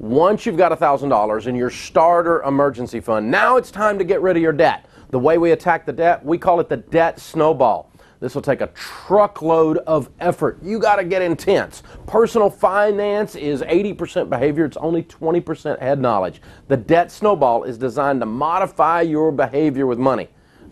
Once you've got $1,000 in your starter emergency fund, now it's time to get rid of your debt. The way we attack the debt, we call it the debt snowball. This will take a truckload of effort. You got to get intense. Personal finance is 80% behavior, it's only 20% head knowledge. The debt snowball is designed to modify your behavior with money.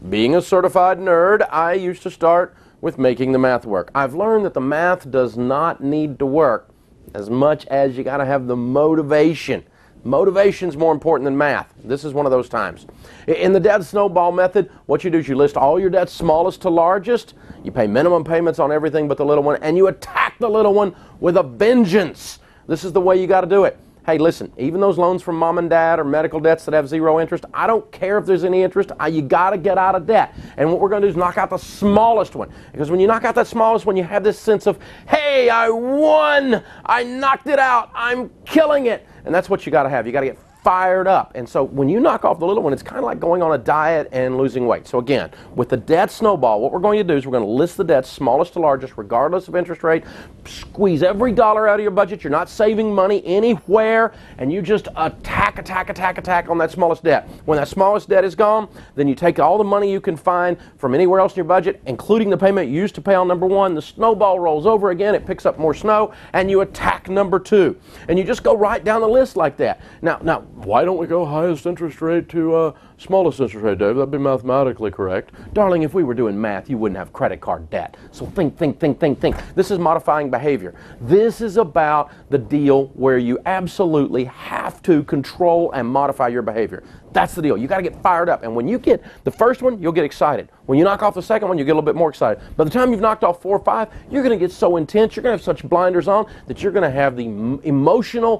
Being a certified nerd, I used to start with making the math work. I've learned that the math does not need to work as much as you got to have the motivation. Motivation is more important than math. This is one of those times. In the debt snowball method, what you do is you list all your debts smallest to largest, you pay minimum payments on everything but the little one, and you attack the little one with a vengeance. This is the way you got to do it hey, listen, even those loans from mom and dad or medical debts that have zero interest, I don't care if there's any interest. I, you got to get out of debt. And what we're going to do is knock out the smallest one. Because when you knock out that smallest one, you have this sense of, hey, I won. I knocked it out. I'm killing it. And that's what you got to have. You got to get fired up. And so when you knock off the little one, it's kind of like going on a diet and losing weight. So again, with the debt snowball, what we're going to do is we're going to list the debts smallest to largest, regardless of interest rate. Squeeze every dollar out of your budget. You're not saving money anywhere, and you just attack, attack, attack, attack on that smallest debt. When that smallest debt is gone, then you take all the money you can find from anywhere else in your budget, including the payment you used to pay on number one. The snowball rolls over again. It picks up more snow, and you attack number two. And you just go right down the list like that. Now, now why don't we go highest interest rate to uh, smallest interest rate, Dave? That'd be mathematically correct. Darling, if we were doing math, you wouldn't have credit card debt. So think, think, think, think, think. This is modifying behavior. This is about the deal where you absolutely have to control and modify your behavior. That's the deal. You got to get fired up. And when you get the first one, you'll get excited. When you knock off the second one, you get a little bit more excited. By the time you've knocked off four or five, you're going to get so intense, you're going to have such blinders on that you're going to have the emotional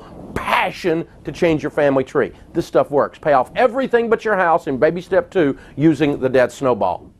passion to change your family tree. This stuff works. Pay off everything but your house in baby step two using the debt snowball.